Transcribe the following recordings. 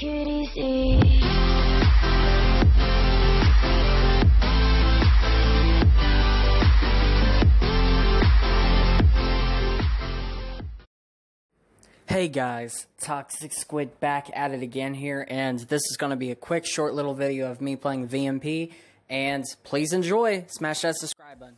Hey guys, Toxic Squid back at it again here, and this is going to be a quick, short little video of me playing VMP, and please enjoy. Smash that subscribe button.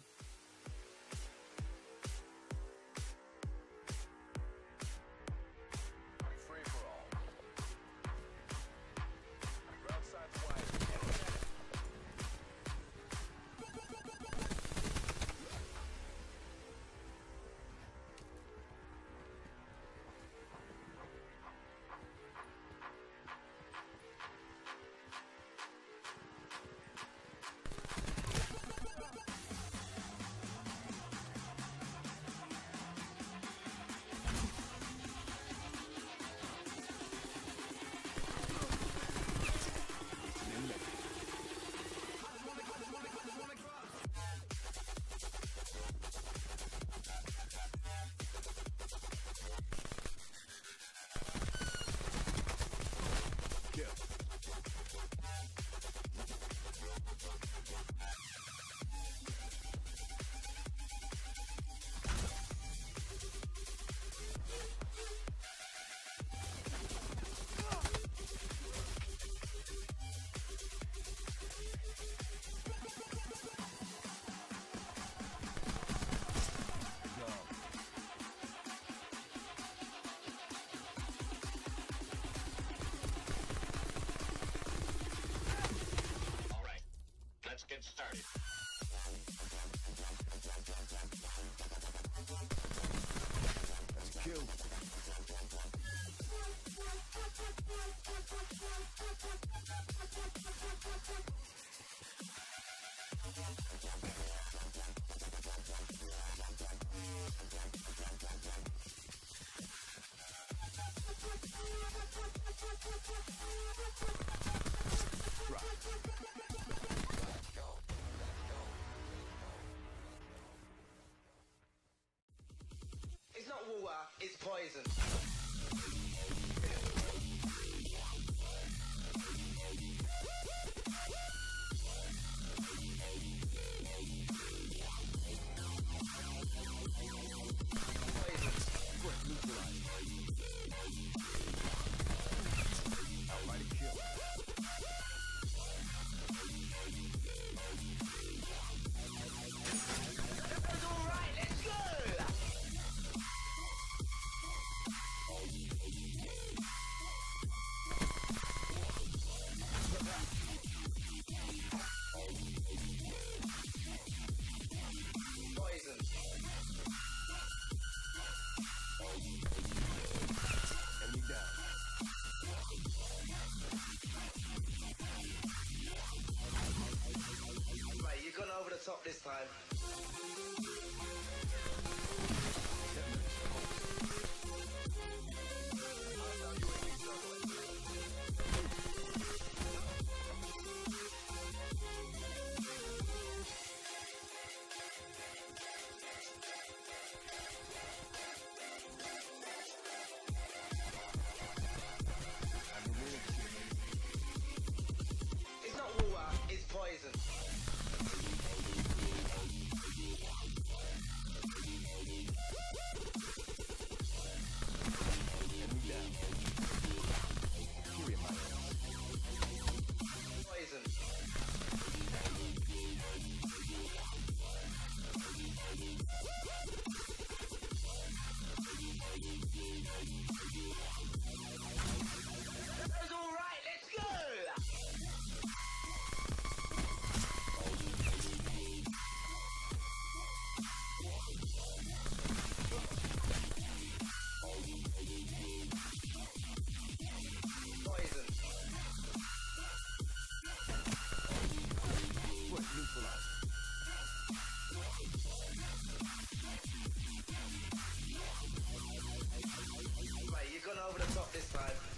Right, you're gonna over the top this time.